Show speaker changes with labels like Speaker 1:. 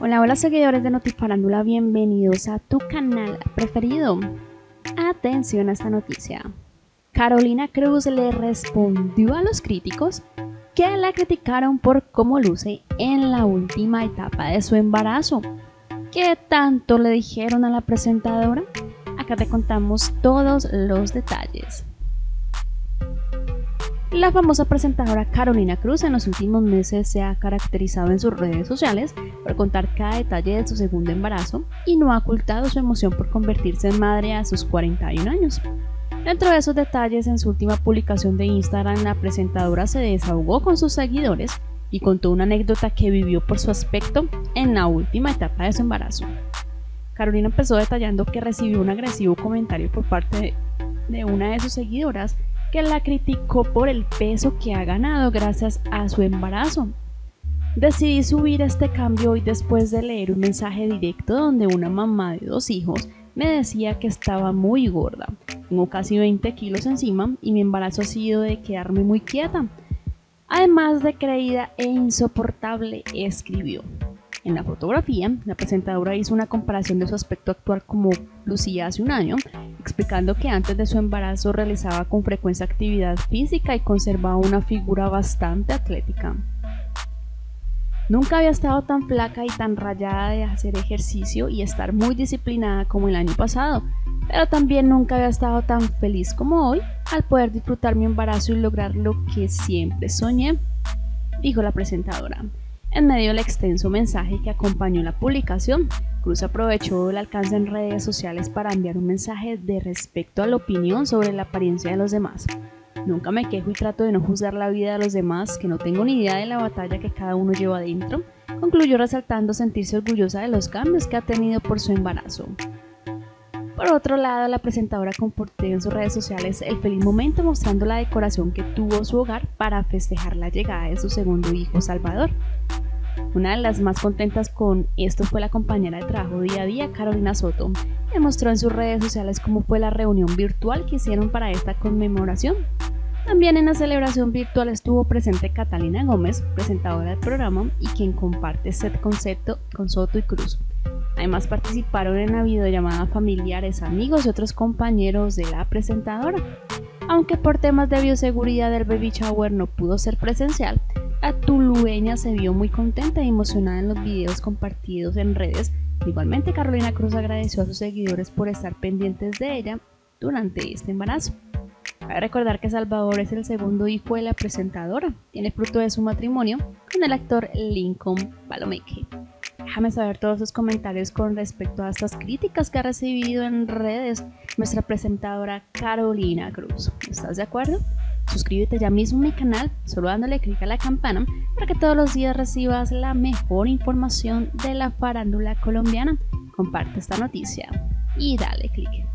Speaker 1: Hola, hola seguidores de Notifarándula, bienvenidos a tu canal preferido. Atención a esta noticia. Carolina Cruz le respondió a los críticos que la criticaron por cómo luce en la última etapa de su embarazo. ¿Qué tanto le dijeron a la presentadora? Acá te contamos todos los detalles. La famosa presentadora Carolina Cruz en los últimos meses se ha caracterizado en sus redes sociales por contar cada detalle de su segundo embarazo y no ha ocultado su emoción por convertirse en madre a sus 41 años. Dentro de esos detalles, en su última publicación de Instagram, la presentadora se desahogó con sus seguidores y contó una anécdota que vivió por su aspecto en la última etapa de su embarazo. Carolina empezó detallando que recibió un agresivo comentario por parte de una de sus seguidoras que la criticó por el peso que ha ganado gracias a su embarazo. Decidí subir este cambio hoy después de leer un mensaje directo donde una mamá de dos hijos me decía que estaba muy gorda. Tengo casi 20 kilos encima y mi embarazo ha sido de quedarme muy quieta. Además de creída e insoportable, escribió. En la fotografía, la presentadora hizo una comparación de su aspecto actual como lucía hace un año, explicando que antes de su embarazo realizaba con frecuencia actividad física y conservaba una figura bastante atlética. Nunca había estado tan flaca y tan rayada de hacer ejercicio y estar muy disciplinada como el año pasado, pero también nunca había estado tan feliz como hoy al poder disfrutar mi embarazo y lograr lo que siempre soñé, dijo la presentadora. En medio del extenso mensaje que acompañó la publicación, Cruz aprovechó el alcance en redes sociales para enviar un mensaje de respecto a la opinión sobre la apariencia de los demás. Nunca me quejo y trato de no juzgar la vida de los demás, que no tengo ni idea de la batalla que cada uno lleva adentro, concluyó resaltando sentirse orgullosa de los cambios que ha tenido por su embarazo. Por otro lado, la presentadora compartió en sus redes sociales el feliz momento mostrando la decoración que tuvo su hogar para festejar la llegada de su segundo hijo Salvador. Una de las más contentas con esto fue la compañera de trabajo día a día, Carolina Soto, que mostró en sus redes sociales cómo fue la reunión virtual que hicieron para esta conmemoración. También en la celebración virtual estuvo presente Catalina Gómez, presentadora del programa y quien comparte este concepto con Soto y Cruz. Además participaron en la videollamada familiares, amigos y otros compañeros de la presentadora. Aunque por temas de bioseguridad el baby shower no pudo ser presencial, la tulueña se vio muy contenta y emocionada en los videos compartidos en redes. Igualmente Carolina Cruz agradeció a sus seguidores por estar pendientes de ella durante este embarazo. Cabe recordar que Salvador es el segundo hijo de la presentadora, tiene fruto de su matrimonio con el actor Lincoln Palomeque. Déjame saber todos sus comentarios con respecto a estas críticas que ha recibido en redes nuestra presentadora Carolina Cruz. ¿Estás de acuerdo? Suscríbete ya mismo a mi canal, solo dándole clic a la campana para que todos los días recibas la mejor información de la farándula colombiana. Comparte esta noticia y dale clic.